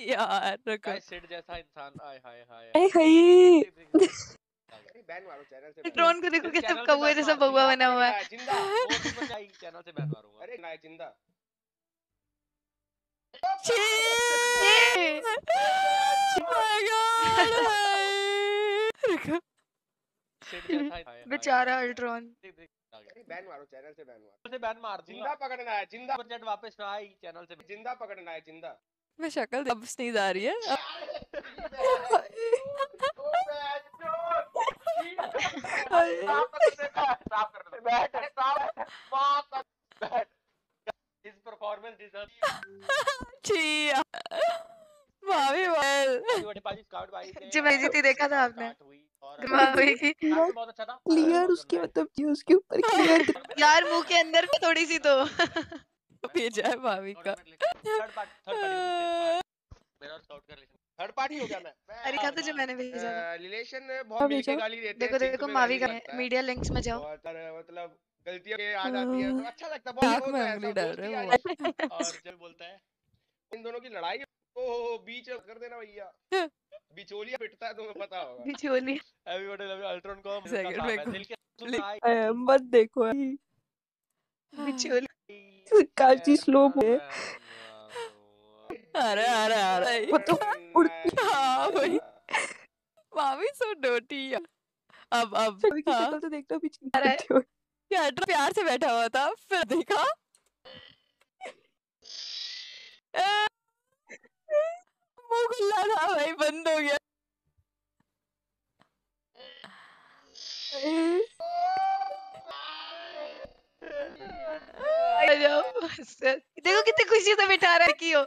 यार रुको। सिड जैसा इंसान आय हाय हाय ए हाय। बैन मारो चैनल से ड्रोन को देखो कैसे कौवे जैसा बउआ बना हुआ है। ज़िंदा चैनल से बैन मारूँगा। अरे ना ज़िंदा। हाय बेचारा अल्ट्रॉन बैन मारो चैनल से बैन मारो। से बैन मार ज़िंदा पकड़ना है ज़िंदा। सुपर वापस ना आई चैनल से। ज़िंदा पकड़ना है ज़िंदा। मैं शक्ल अब नहीं आ रही है। स्काउट भाई जी, भाई देखा था आपने। बहुत अच्छा था क्लियर उसके मतलब जी उसके ऊपर क्लियर यार मुँह के अंदर भी थोड़ी सी तो। भेजा है भाभी का। थर्ड पार्ट थर्ड पार्टी मेरा स्काउट का रिलेशन थर्ड पार्टी हो गया मैं। अरे कहा तो मैंने भेजा रिलेशन हाँ, बहुत मिलके गाली देते देखो देखो मावी का मीडिया लिंक्स में जाओ। मतलब गलतियाँ के आ जाती है तो अच्छा लगता है बहुत में है ऐसा, डाल रहे हो और जब बोलता है इन दोनों की लड़ाई ओ बीच कर देना भैया। बिचौलिया पिटता है तुम्हें पता होगा। बिचौली एवरीबॉडी लव यू अल्ट्रॉन को दिल में दिल के मत देखो। बिचौली काची स्लो है। अरे अरे अरे। वो तो उड़ती हाँ भाई मामी सो डोटी अब अब हाँ। शक्ल तो देखना पीछे अरे। हो। क्या प्यार से बैठा हुआ था फिर देखा। मुँह खुला था भाई बंद हो गया। देखो कितनी खुशी से बिठा रहा है कि हो।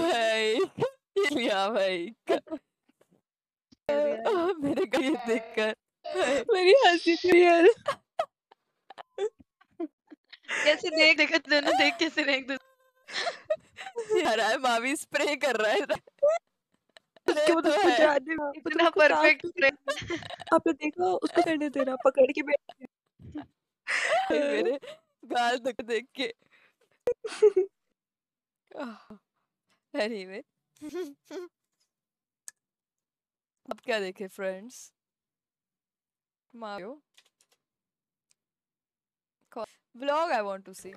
भाई। लिया भाई। मेरे को ये देखकर मेरी हँसी थी यार। कैसे देख देखो दोनों देख कैसे रहे एक दूसरे यार है मामी स्प्रे कर रहा है। उसके बाद तो है। जाने इतना परफेक्ट भी- आपने देखा उसको करने देना पकड़ के बैठ मेरे गाल तक देख के। एनीवे अब क्या देखे friends Mario vlog I want to see